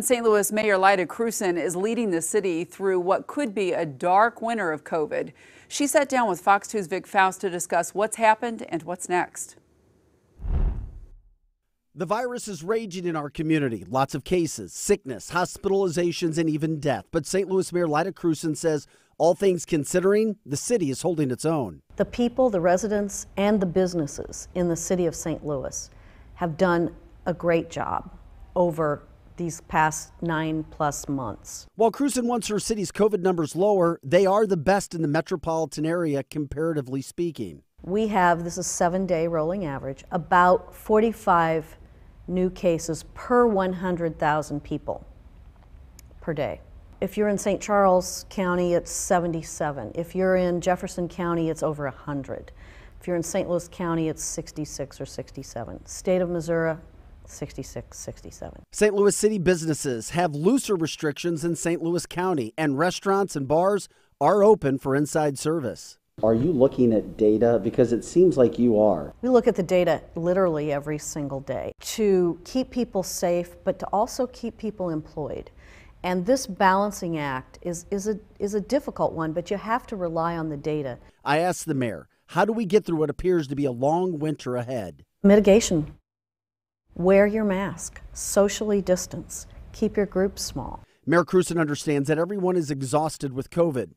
St. Louis Mayor Lyda Krewson is leading the city through what could be a dark winter of COVID. She sat down with Fox 2's Vic Faust to discuss what's happened and what's next. The virus is raging in our community. Lots of cases, sickness, hospitalizations, and even death. But St. Louis Mayor Lyda Krewson says, all things considering, the city is holding its own. The people, the residents, and the businesses in the city of St. Louis have done a great job over these past nine plus months. While Krewson wants her city's COVID numbers lower, they are the best in the metropolitan area, comparatively speaking. We have, this is seven day rolling average, about 45 new cases per 100,000 people per day. If you're in St. Charles County, it's 77. If you're in Jefferson County, it's over 100. If you're in St. Louis County, it's 66 or 67. State of Missouri, 66, 67. St. Louis City businesses have looser restrictions in St. Louis County, and restaurants and bars are open for inside service. Are you looking at data? Because it seems like you are. We look at the data literally every single day to keep people safe, but to also keep people employed. And this balancing act is, is, a, is a difficult one, but you have to rely on the data. I asked the mayor, how do we get through what appears to be a long winter ahead? Mitigation. Wear your mask, socially distance, keep your groups small. Mayor Krewson understands that everyone is exhausted with COVID,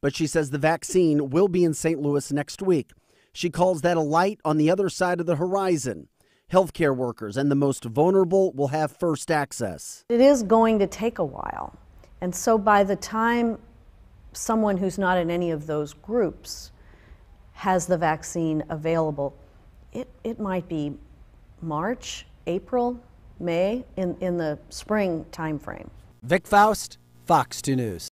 but she says the vaccine will be in St. Louis next week. She calls that a light on the other side of the horizon. Healthcare workers and the most vulnerable will have first access. It is going to take a while. And so by the time someone who's not in any of those groups has the vaccine available, it, it might be March, April, May, in, in the spring timeframe. Vic Faust, Fox 2 News.